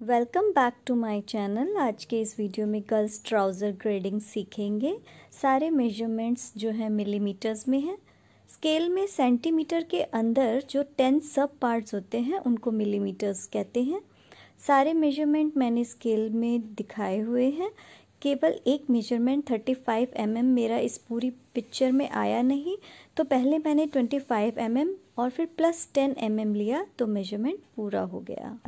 Welcome back to my channel आज के इस वीडियो में गर्ल्स ट्राउज़र ग्रेडिंग सीखेंगे। सारे मेजरमेंट्स जो है मिलीमीटर्स में हैं। स्केल में सेंटीमीटर के अंदर जो टेन सब पार्ट्स होते हैं, उनको मिलीमीटर्स कहते हैं। सारे मेज़रमेंट मैंने स्केल में दिखाए हुए हैं। केवल एक मेज़रमेंट 35 फाइव mm मेरा इस पूरी पिक्चर में आया नहीं। तो पहले मैंने 25 mm और फिर प्लस 10 mm लिया तो मेज़रमेंट पूरा हो गया।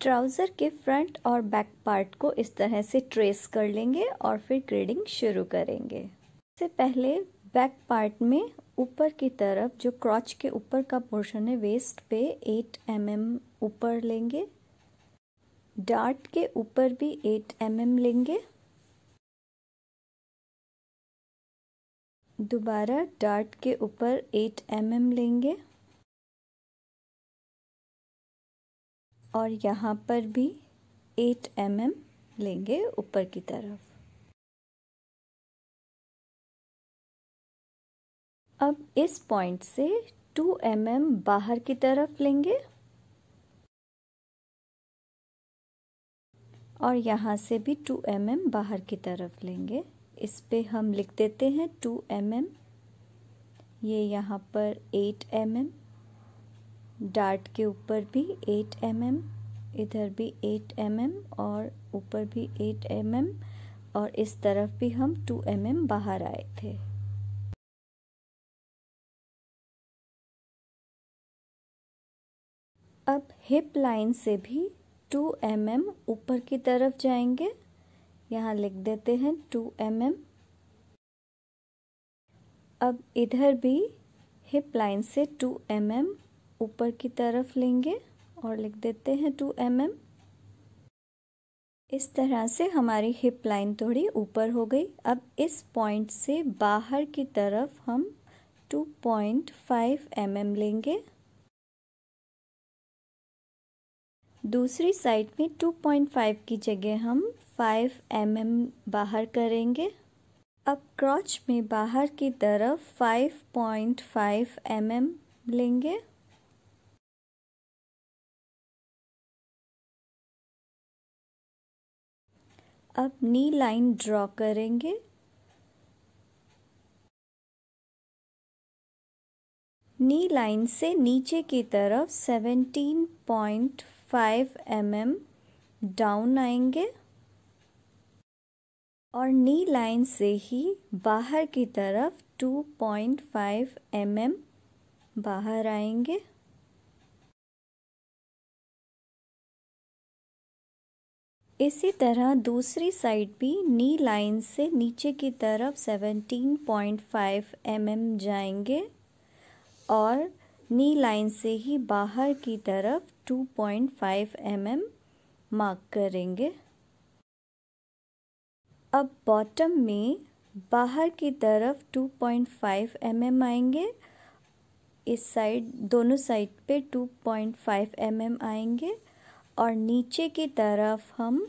ट्राउज़र के फ्रंट और बैक पार्ट को इस तरह से ट्रेस कर लेंगे और फिर ग्रेडिंग शुरू करेंगे। इससे पहले बैक पार्ट में ऊपर की तरफ़, जो क्रॉच के ऊपर का पोर्शन है वेस्ट पे 8 एम mm ऊपर लेंगे। डार्ट के ऊपर भी 8 एम mm लेंगे। दोबारा डार्ट के ऊपर 8 एम mm लेंगे। और यहाँ पर भी 8 एम mm लेंगे ऊपर की तरफ़। अब इस पॉइंट से 2 एम mm बाहर की तरफ़ लेंगे। और यहाँ से भी 2 एम mm बाहर की तरफ़ लेंगे। इस पे हम लिख देते हैं 2 एम mm ये यहाँ पर 8 एम mm डार्ट के ऊपर भी 8 एम mm, इधर भी 8 एम mm और ऊपर भी 8 एम mm और इस तरफ़ भी हम 2 एम mm बाहर आए थे अब हिप लाइन से भी 2 एम mm ऊपर की तरफ़ जाएँगे यहाँ लिख देते हैं 2 एम mm. अब इधर भी हिप लाइन से 2 एम mm ऊपर की तरफ़ लेंगे और लिख देते हैं टू एम एम। इस तरह से हमारी हिप लाइन थोड़ी ऊपर हो गई। अब इस पॉइंट से बाहर की तरफ़ हम 2.5 एम mm लेंगे। दूसरी साइड में 2.5 की जगह हम 5 एम mm बाहर करेंगे। अब क्रॉच में बाहर की तरफ़ 5.5 एम mm लेंगे। अब नी लाइन ड्रॉ करेंगे। नी लाइन से नीचे की तरफ़ 17.5 mm डाउन आएँगे और नी लाइन से ही बाहर की तरफ़ 2.5 mm बाहर आएँगे। इसी तरह दूसरी साइड भी नी लाइन से नीचे की तरफ़ 17.5 mm जाएँगे और नी लाइन से ही बाहर की तरफ़ 2.5 mm मार्क करेंगे। अब बॉटम में बाहर की तरफ़ 2.5 mm आएँगे। इस साइड, दोनों साइड पे 2.5 mm आएँगे। और नीचे की तरफ़ हम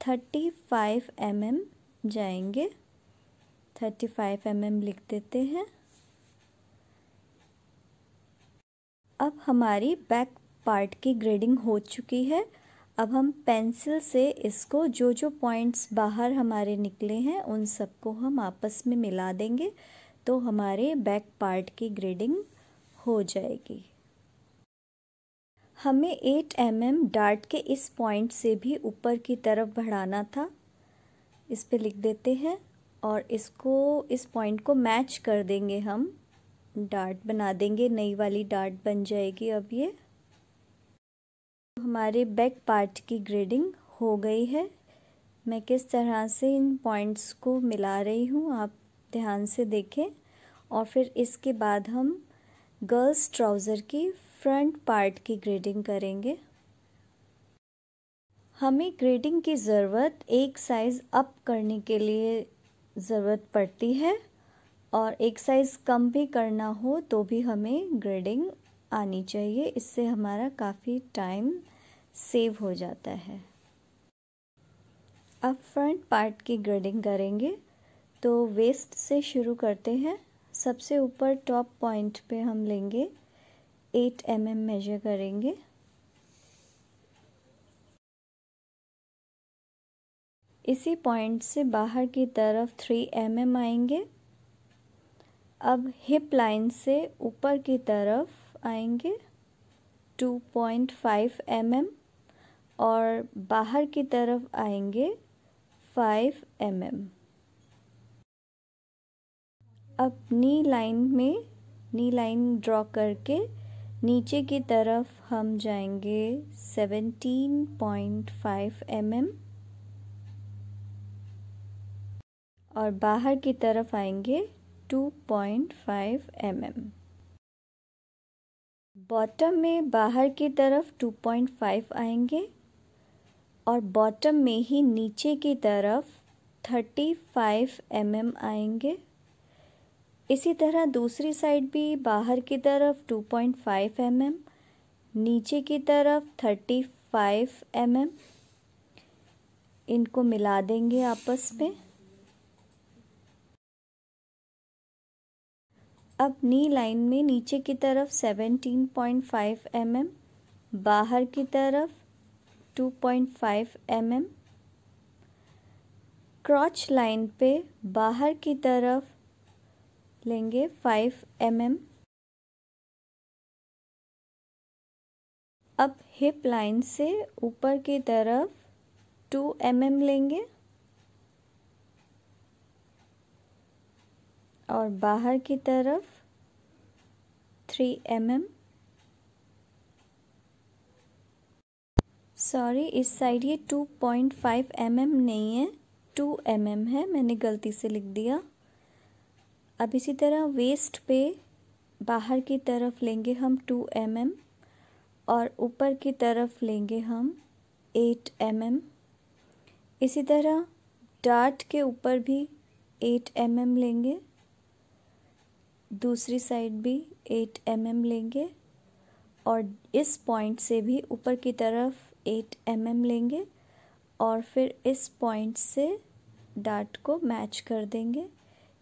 35 एम mm जाएँगे। 35 एम mm लिख देते हैं। अब हमारी बैक पार्ट की ग्रेडिंग हो चुकी है। अब हम पेंसिल से इसको जो जो पॉइंट्स बाहर हमारे निकले हैं, उन सबको हम आपस में मिला देंगे। तो हमारे बैक पार्ट की ग्रेडिंग हो जाएगी। हमें 8 एम mm डार्ट के इस पॉइंट से भी ऊपर की तरफ़ बढ़ाना था। इस पे लिख देते हैं और इसको, इस पॉइंट को मैच कर देंगे हम। डार्ट बना देंगे, नई वाली डार्ट बन जाएगी अब ये। हमारे बैक पार्ट की ग्रेडिंग हो गई है। मैं किस तरह से इन पॉइंट्स को मिला रही हूँ, आप ध्यान से देखें। और फिर इसके बाद हम गर्ल्स ट्राउज़र की फ्रंट पार्ट की ग्रेडिंग करेंगे। हमें ग्रेडिंग की ज़रूरत एक साइज़ अप करने के लिए ज़रूरत पड़ती है और एक साइज़ कम भी करना हो तो भी हमें ग्रेडिंग आनी चाहिए। इससे हमारा काफ़ी टाइम सेव हो जाता है। अब फ्रंट पार्ट की ग्रेडिंग करेंगे। तो वेस्ट से शुरू करते हैं। सबसे ऊपर टॉप पॉइंट पे हम लेंगे। एट एम एम मेजर करेंगे। इसी पॉइंट से बाहर की तरफ़ थ्री एम एम आएँगे। अब हिप लाइन से ऊपर की तरफ़ आएँगे two point five M M और बाहर की तरफ़ आएँगे फाइव एम एम अब नी लाइन में नी लाइन ड्रॉ करके नीचे की तरफ़ हम जाएँगे 17.5 पॉइंट mm और बाहर की तरफ़ आएँगे 2.5 पॉइंट mm बॉटम में बाहर की तरफ़ 2.5 आएँगे और बॉटम में ही नीचे की तरफ़ 35 फाइव mm आएँगे। इसी तरह दूसरी साइड भी बाहर की तरफ़ 2.5 पॉइंट mm, नीचे की तरफ़ 35 फाइव mm. इनको मिला देंगे आपस में। अब नी लाइन में नीचे की तरफ़ 17.5 पॉइंट mm, बाहर की तरफ़ 2.5 पॉइंट mm, क्रॉच लाइन पे बाहर की तरफ़ लेंगे फाइव एम एम अब हिप लाइन से ऊपर की तरफ़ टू एम एम लेंगे। और बाहर की तरफ़ थ्री एम एम सॉरी इस साइड ये two point five M M नहीं है टू एम एम है, मैंने गलती से लिख दिया। अब इसी तरह वेस्ट पे बाहर की तरफ़ लेंगे हम टू एम एम और ऊपर की तरफ़ लेंगे हम एट एम एम इसी तरह डार्ट के ऊपर भी एट एम एम लेंगे। दूसरी साइड भी एट एम एम लेंगे और इस पॉइंट से भी ऊपर की तरफ़ एट एम एम लेंगे और फिर इस पॉइंट से डार्ट को मैच कर देंगे।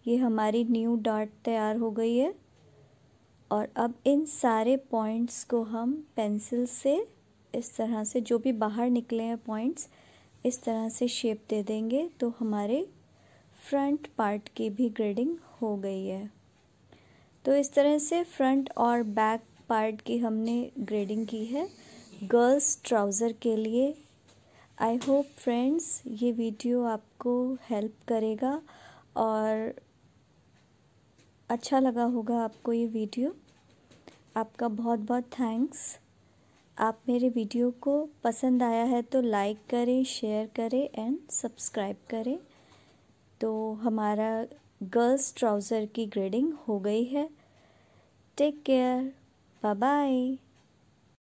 ये हमारी न्यू डार्ट तैयार हो गई है। और अब इन सारे पॉइंट्स को हम पेंसिल से इस तरह से, जो भी बाहर निकले हैं पॉइंट्स इस तरह से शेप दे देंगे तो हमारे फ्रंट पार्ट की भी ग्रेडिंग हो गई है। तो इस तरह से फ्रंट और बैक पार्ट की हमने ग्रेडिंग की है। गर्ल्स ट्राउज़र के लिए। आई होप फ्रेंड्स ये वीडियो आपको हेल्प करेगा। और अच्छा लगा होगा आपको ये वीडियो। आपका बहुत बहुत थैंक्स। आप मेरे वीडियो को पसंद आया है तो लाइक करें, शेयर करें एंड सब्सक्राइब करें। तो हमारा गर्ल्स ट्राउज़र की ग्रेडिंग हो गई है। Take care. Bye bye.